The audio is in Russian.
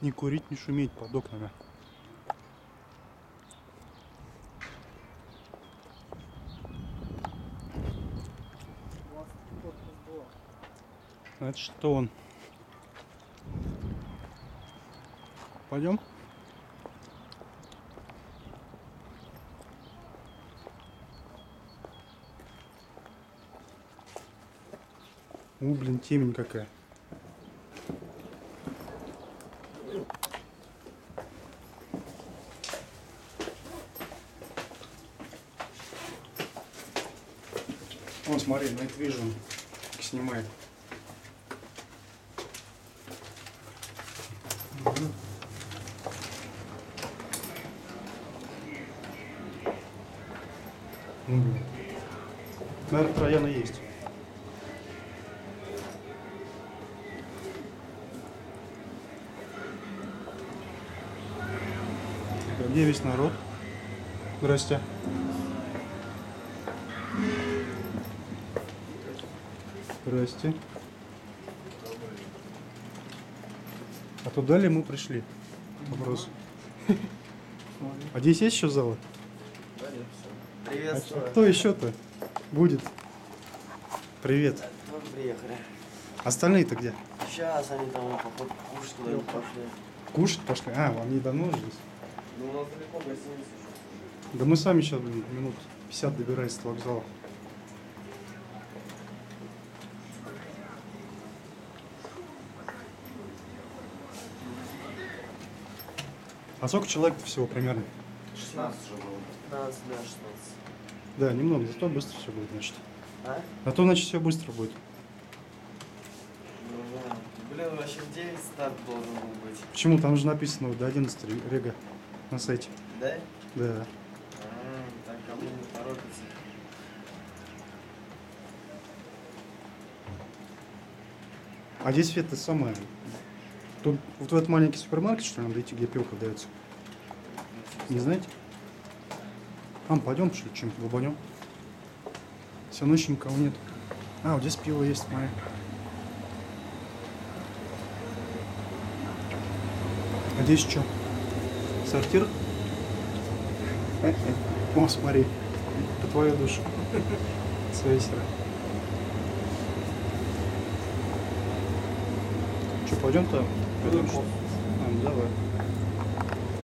Не курить, не шуметь под окнами. Значит, что он? Пойдем? У, блин, темень какая. Вон, смотри, Night Vision снимает. Блин. Наверное, трояна есть. Где весь народ? Здрасте. Здрасте. А туда ли мы пришли? Вопрос. А здесь есть еще залы? А, Приветствую. а кто еще-то будет? Привет. Приехали. Остальные-то где? Сейчас они там походу кушать куда-нибудь пошли. Кушать пошли? А, вам недавно уже здесь? Ну, у нас далеко гостиница еще. Да мы сами сейчас, блин, минут 50 добирались до вокзала. А сколько человек всего примерно? 16 же было. 15, да, 16. Да, немного, зато быстро все будет, значит. А? А то, значит, все быстро будет. Ну, да. Блин, вообще в 9 старт должен был быть. Почему? Там же написано до 11 рега на сайте. Да? Да. А, так кому не торопится. А здесь это самое. Тут вот в этот маленький супермаркет, что ли, надо идти, где пиво продается. Не знаете? Там пойдем, что ли, чем глубанем. Все равно еще никого нет. А, вот здесь пиво есть мое. А здесь что? Сортир? О, смотри. По твою душу. Свейсера. Что, пойдем-то? Пойдем. А, давай.